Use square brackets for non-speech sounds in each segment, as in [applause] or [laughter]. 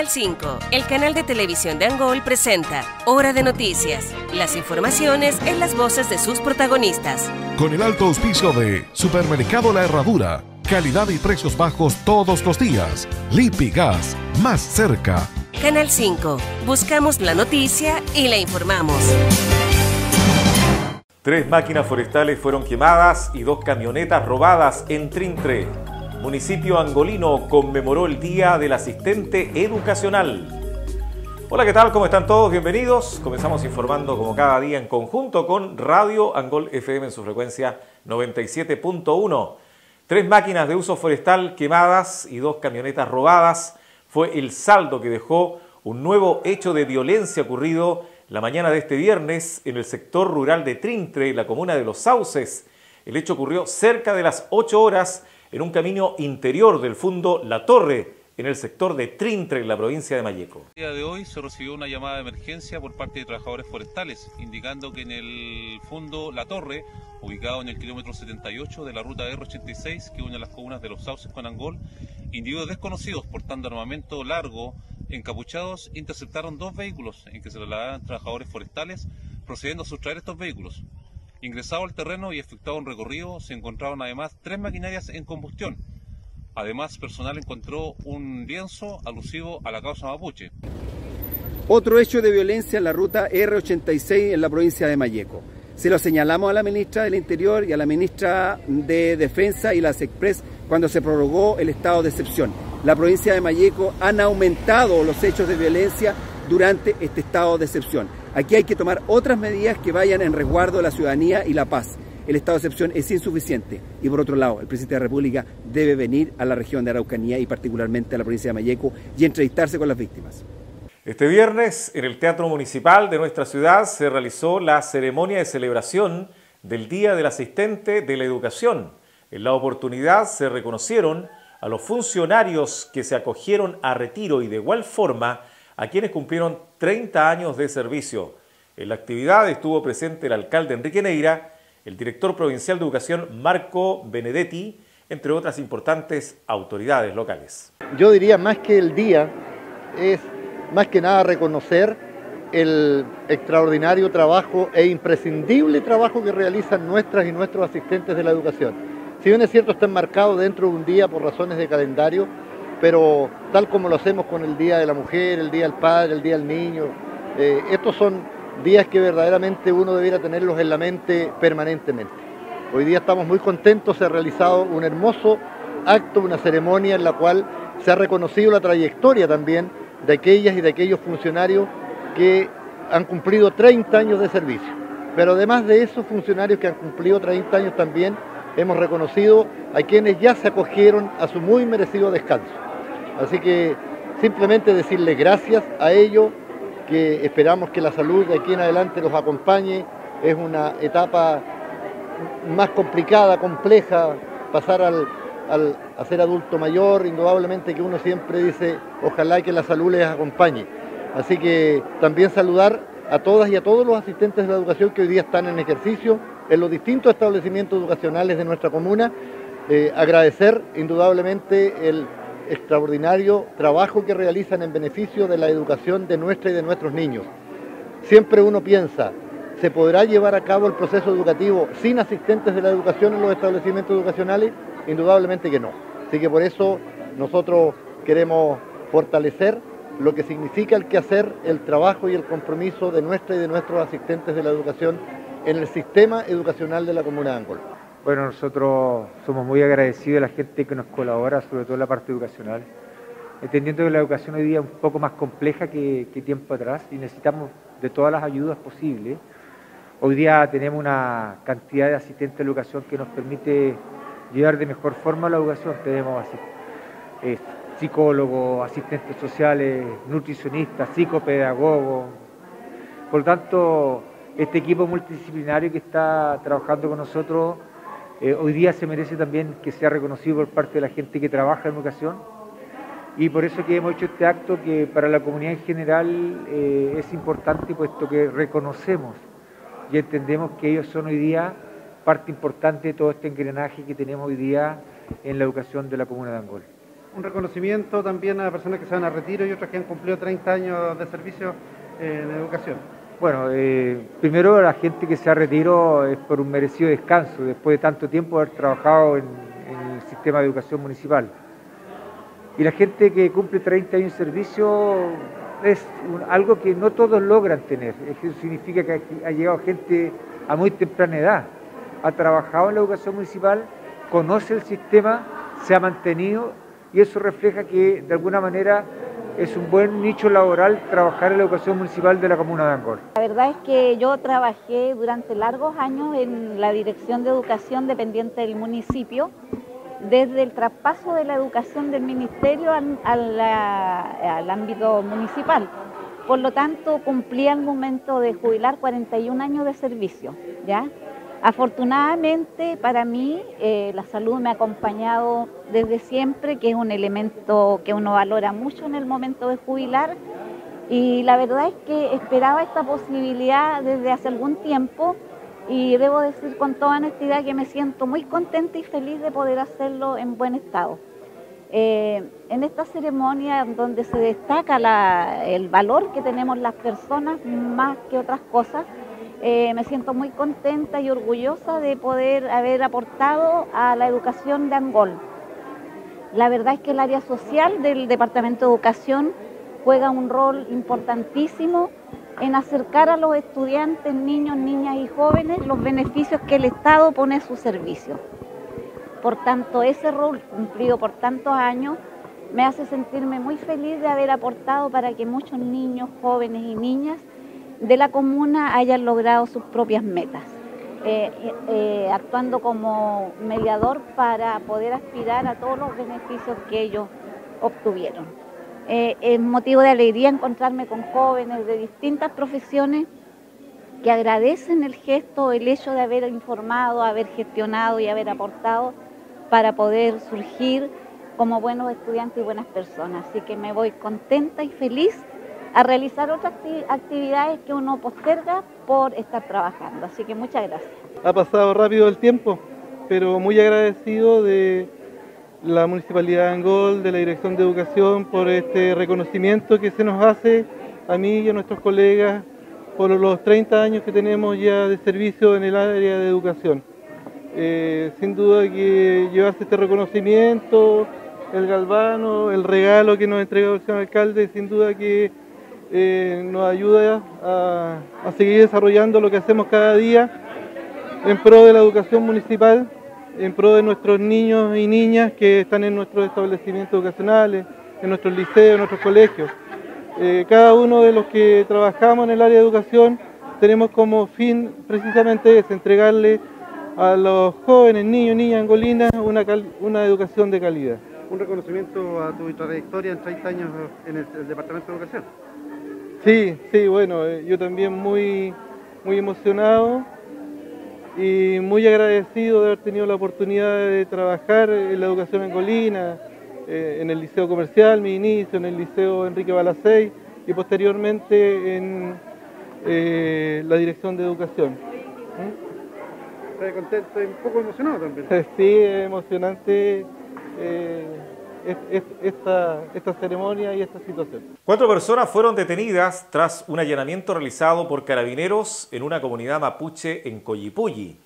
Canal 5, el canal de televisión de Angol, presenta Hora de Noticias. Las informaciones en las voces de sus protagonistas. Con el alto auspicio de Supermercado La Herradura. Calidad y precios bajos todos los días. Lipi Gas, más cerca. Canal 5, buscamos la noticia y la informamos. Tres máquinas forestales fueron quemadas y dos camionetas robadas en Trintre municipio angolino conmemoró el Día del Asistente Educacional. Hola, ¿qué tal? ¿Cómo están todos? Bienvenidos. Comenzamos informando como cada día en conjunto con Radio Angol FM en su frecuencia 97.1. Tres máquinas de uso forestal quemadas y dos camionetas robadas fue el saldo que dejó un nuevo hecho de violencia ocurrido la mañana de este viernes en el sector rural de Trintre, la comuna de Los Sauces. El hecho ocurrió cerca de las 8 horas en un camino interior del fondo La Torre, en el sector de Trintre, en la provincia de Mayeco. El día de hoy se recibió una llamada de emergencia por parte de trabajadores forestales, indicando que en el fondo La Torre, ubicado en el kilómetro 78 de la ruta R86 que une las comunas de Los Sauces con Angol, individuos desconocidos portando armamento largo, encapuchados, interceptaron dos vehículos en que se trasladaban trabajadores forestales, procediendo a sustraer estos vehículos. Ingresado al terreno y efectuado un recorrido, se encontraron además tres maquinarias en combustión. Además, personal encontró un lienzo alusivo a la causa mapuche. Otro hecho de violencia en la ruta R86 en la provincia de Mayeco. Se lo señalamos a la ministra del Interior y a la ministra de Defensa y las Express cuando se prorrogó el estado de excepción. La provincia de Mayeco han aumentado los hechos de violencia durante este estado de excepción. Aquí hay que tomar otras medidas que vayan en resguardo de la ciudadanía y la paz. El estado de excepción es insuficiente y por otro lado, el presidente de la República debe venir a la región de Araucanía y particularmente a la provincia de Mayeco y entrevistarse con las víctimas. Este viernes, en el Teatro Municipal de nuestra ciudad, se realizó la ceremonia de celebración del Día del Asistente de la Educación. En la oportunidad se reconocieron a los funcionarios que se acogieron a retiro y de igual forma a quienes cumplieron 30 años de servicio. En la actividad estuvo presente el alcalde Enrique Neira, el director provincial de educación Marco Benedetti, entre otras importantes autoridades locales. Yo diría más que el día es más que nada reconocer el extraordinario trabajo e imprescindible trabajo que realizan nuestras y nuestros asistentes de la educación. Si bien es cierto, está enmarcado dentro de un día por razones de calendario, pero tal como lo hacemos con el Día de la Mujer, el Día del Padre, el Día del Niño, eh, estos son días que verdaderamente uno debiera tenerlos en la mente permanentemente. Hoy día estamos muy contentos, se ha realizado un hermoso acto, una ceremonia en la cual se ha reconocido la trayectoria también de aquellas y de aquellos funcionarios que han cumplido 30 años de servicio. Pero además de esos funcionarios que han cumplido 30 años también, hemos reconocido a quienes ya se acogieron a su muy merecido descanso. Así que simplemente decirle gracias a ellos, que esperamos que la salud de aquí en adelante los acompañe. Es una etapa más complicada, compleja, pasar al, a ser adulto mayor, indudablemente que uno siempre dice, ojalá que la salud les acompañe. Así que también saludar a todas y a todos los asistentes de la educación que hoy día están en ejercicio en los distintos establecimientos educacionales de nuestra comuna. Eh, agradecer indudablemente el extraordinario trabajo que realizan en beneficio de la educación de nuestra y de nuestros niños. Siempre uno piensa, ¿se podrá llevar a cabo el proceso educativo sin asistentes de la educación en los establecimientos educacionales? Indudablemente que no. Así que por eso nosotros queremos fortalecer lo que significa el quehacer, el trabajo y el compromiso de nuestra y de nuestros asistentes de la educación en el sistema educacional de la Comuna de Angol. Bueno, nosotros somos muy agradecidos a la gente que nos colabora, sobre todo en la parte educacional, entendiendo que la educación hoy día es un poco más compleja que, tiempo atrás y necesitamos de todas las ayudas posibles. Hoy día tenemos una cantidad de asistentes de educación que nos permite llevar de mejor forma la educación. Tenemos eh, psicólogos, asistentes sociales, nutricionistas, psicopedagogos. Por lo tanto, este equipo multidisciplinario que está trabajando con nosotros eh, hoy día se merece también que sea reconocido por parte de la gente que trabaja en educación y por eso que hemos hecho este acto que para la comunidad en general eh, es importante puesto que reconocemos y entendemos que ellos son hoy día parte importante de todo este engranaje que tenemos hoy día en la educación de la comuna de Angol. Un reconocimiento también a personas que se van a retiro y otras que han cumplido 30 años de servicio en educación. Bueno, eh, primero la gente que se ha retiro es por un merecido descanso, después de tanto tiempo haber trabajado en, el sistema de educación municipal. Y la gente que cumple 30 años de servicio es algo que no todos logran tener. Eso significa que ha llegado gente a muy temprana edad, ha trabajado en la educación municipal, conoce el sistema, se ha mantenido y eso refleja que de alguna manera es un buen nicho laboral trabajar en la educación municipal de la comuna de Angol. La verdad es que yo trabajé durante largos años en la dirección de educación dependiente del municipio, desde el traspaso de la educación del ministerio al, ámbito municipal. Por lo tanto, cumplí al momento de jubilar 41 años de servicio, ¿ya? Afortunadamente para mí eh, la salud me ha acompañado desde siempre, que es un elemento que uno valora mucho en el momento de jubilar y la verdad es que esperaba esta posibilidad desde hace algún tiempo y debo decir con toda honestidad que me siento muy contenta y feliz de poder hacerlo en buen estado. Eh, en esta ceremonia donde se destaca el valor que tenemos las personas más que otras cosas, eh, me siento muy contenta y orgullosa de poder haber aportado a la educación de Angol. La verdad es que el área social del Departamento de Educación juega un rol importantísimo en acercar a los estudiantes, niños, niñas y jóvenes los beneficios que el Estado pone a su servicio. Por tanto, ese rol cumplido por tantos años me hace sentirme muy feliz de haber aportado para que muchos niños, jóvenes y niñas de la comuna hayan logrado sus propias metas, eh, eh, actuando como mediador para poder aspirar a todos los beneficios que ellos obtuvieron. Eh, es motivo de alegría encontrarme con jóvenes de distintas profesiones que agradecen el gesto, el hecho de haber informado, haber gestionado y haber aportado para poder surgir como buenos estudiantes y buenas personas. Así que me voy contenta y feliz a realizar otras actividades que uno posterga por estar trabajando. Así que muchas gracias. Ha pasado rápido el tiempo, pero muy agradecido de la Municipalidad de Angol, de la Dirección de Educación, por este reconocimiento que se nos hace a mí y a nuestros colegas por los 30 años que tenemos ya de servicio en el área de educación. Eh, sin duda que llevarse este reconocimiento, el galvano, el regalo que nos entregado el señor alcalde, sin duda que eh, nos ayuda a, seguir desarrollando lo que hacemos cada día en pro de la educación municipal, en pro de nuestros niños y niñas que están en nuestros establecimientos educacionales, en nuestros liceos, en nuestros colegios. Eh, cada uno de los que trabajamos en el área de educación tenemos como fin precisamente es entregarle a los jóvenes, niños, niñas angolinas una educación de calidad. Un reconocimiento a tu trayectoria en 30 años en el Departamento de Educación. Sí, sí, bueno, eh, yo también muy, muy emocionado y muy agradecido de haber tenido la oportunidad de trabajar en la educación en Colina, eh, en el Liceo Comercial, mi inicio, en el Liceo Enrique Balacey y posteriormente en eh, la Dirección de Educación. ¿Estás contento y un poco emocionado también? [laughs] Sí, emocionante esta, esta ceremonia y esta situación. Cuatro personas fueron detenidas tras un allanamiento realizado por carabineros en una comunidad mapuche en Coyipulli.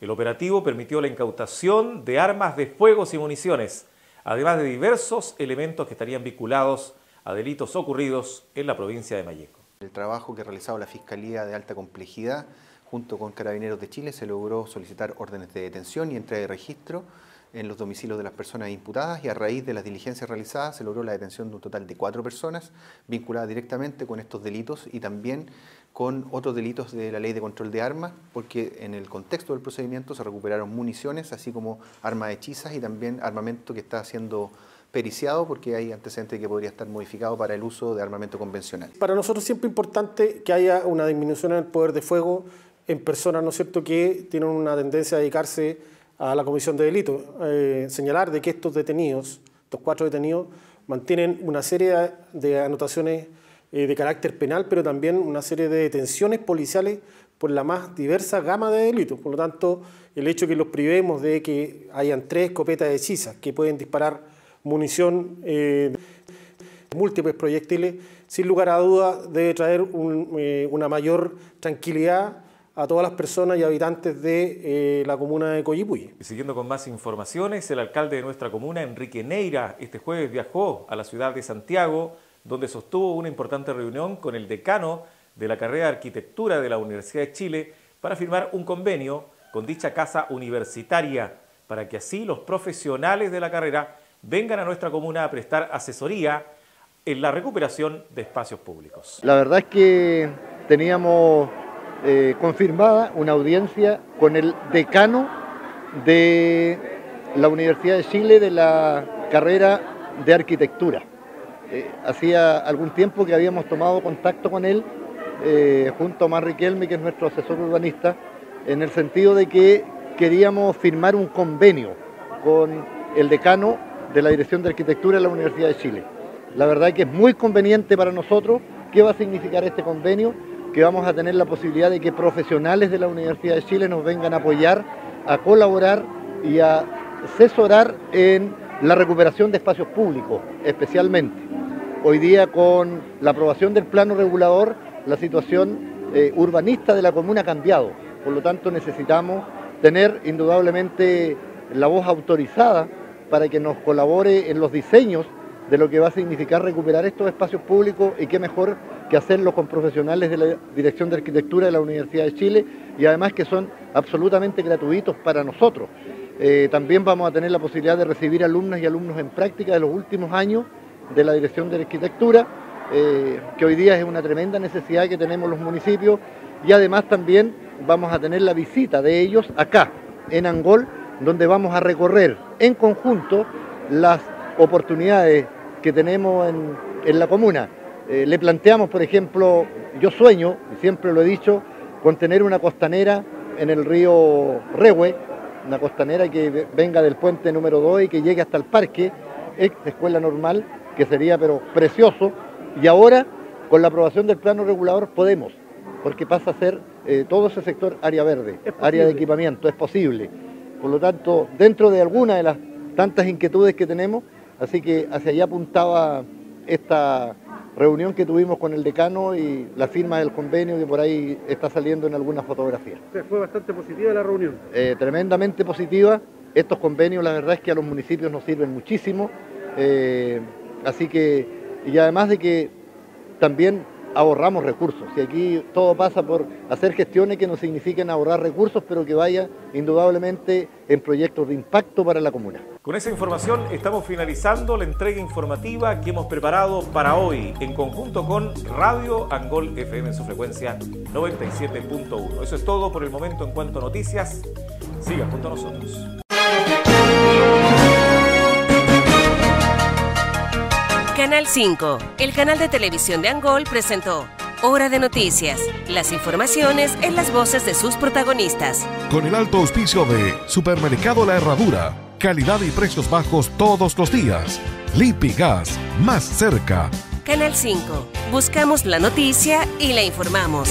El operativo permitió la incautación de armas de fuego y municiones, además de diversos elementos que estarían vinculados a delitos ocurridos en la provincia de Mayeco. El trabajo que ha realizado la Fiscalía de Alta Complejidad junto con Carabineros de Chile se logró solicitar órdenes de detención y entrega de registro en los domicilios de las personas imputadas y a raíz de las diligencias realizadas se logró la detención de un total de cuatro personas vinculadas directamente con estos delitos y también con otros delitos de la ley de control de armas, porque en el contexto del procedimiento se recuperaron municiones, así como armas hechizas y también armamento que está siendo periciado porque hay antecedentes que podría estar modificado para el uso de armamento convencional. Para nosotros siempre importante que haya una disminución en el poder de fuego en personas, ¿no es cierto?, que tienen una tendencia a dedicarse a la comisión de delitos, eh, señalar de que estos detenidos, estos cuatro detenidos, mantienen una serie de anotaciones eh, de carácter penal, pero también una serie de detenciones policiales por la más diversa gama de delitos. Por lo tanto, el hecho de que los privemos de que hayan tres escopetas hechizas que pueden disparar munición, eh, múltiples proyectiles, sin lugar a dudas debe traer eh, una mayor tranquilidad a todas las personas y habitantes de eh, la comuna de Coyipulli. Y siguiendo con más informaciones, el alcalde de nuestra comuna, Enrique Neira, este jueves viajó a la ciudad de Santiago, donde sostuvo una importante reunión con el decano de la carrera de arquitectura de la Universidad de Chile para firmar un convenio con dicha casa universitaria, para que así los profesionales de la carrera vengan a nuestra comuna a prestar asesoría en la recuperación de espacios públicos. La verdad es que teníamos eh, confirmada una audiencia con el decano de la Universidad de Chile de la carrera de arquitectura. Eh, hacía algún tiempo que habíamos tomado contacto con él eh, junto a Mar Riquelme, que es nuestro asesor urbanista, en el sentido de que queríamos firmar un convenio con el decano de la Dirección de Arquitectura de la Universidad de Chile. La verdad que es muy conveniente para nosotros. ¿Qué va a significar este convenio? Que vamos a tener la posibilidad de que profesionales de la Universidad de Chile nos vengan a apoyar, a colaborar y a asesorar en la recuperación de espacios públicos, especialmente. Hoy día con la aprobación del plano regulador, la situación eh, urbanista de la comuna ha cambiado. Por lo tanto, necesitamos tener indudablemente la voz autorizada para que nos colabore en los diseños de lo que va a significar recuperar estos espacios públicos y qué mejor que hacerlo con profesionales de la Dirección de Arquitectura de la Universidad de Chile y además que son absolutamente gratuitos para nosotros. Eh, también vamos a tener la posibilidad de recibir alumnas y alumnos en práctica de los últimos años de la Dirección de Arquitectura, eh, que hoy día es una tremenda necesidad que tenemos los municipios y además también vamos a tener la visita de ellos acá, en Angol, donde vamos a recorrer en conjunto las oportunidades que tenemos en, la comuna. Eh, le planteamos, por ejemplo, yo sueño, y siempre lo he dicho, con tener una costanera en el río Rehue, una costanera que venga del puente número 2 y que llegue hasta el parque, ex escuela normal, que sería pero precioso, y ahora con la aprobación del plano regulador podemos, porque pasa a ser eh, todo ese sector área verde, área de equipamiento, es posible. Por lo tanto, dentro de alguna de las tantas inquietudes que tenemos, Así que hacia allá apuntaba esta reunión que tuvimos con el decano y la firma del convenio que por ahí está saliendo en algunas fotografías. fue bastante positiva la reunión. Eh, tremendamente positiva. Estos convenios la verdad es que a los municipios nos sirven muchísimo. Eh, así que, y además de que también ahorramos recursos. Y aquí todo pasa por hacer gestiones que no signifiquen ahorrar recursos, pero que vaya indudablemente en proyectos de impacto para la comuna. Con esa información estamos finalizando la entrega informativa que hemos preparado para hoy en conjunto con Radio Angol FM en su frecuencia 97.1. Eso es todo por el momento en cuanto a noticias. Sigan junto a nosotros. Canal 5, el canal de televisión de Angol, presentó Hora de Noticias. Las informaciones en las voces de sus protagonistas. Con el alto auspicio de Supermercado La Herradura. Calidad y precios bajos todos los días. Lipi Gas, más cerca. Canal 5. Buscamos la noticia y la informamos.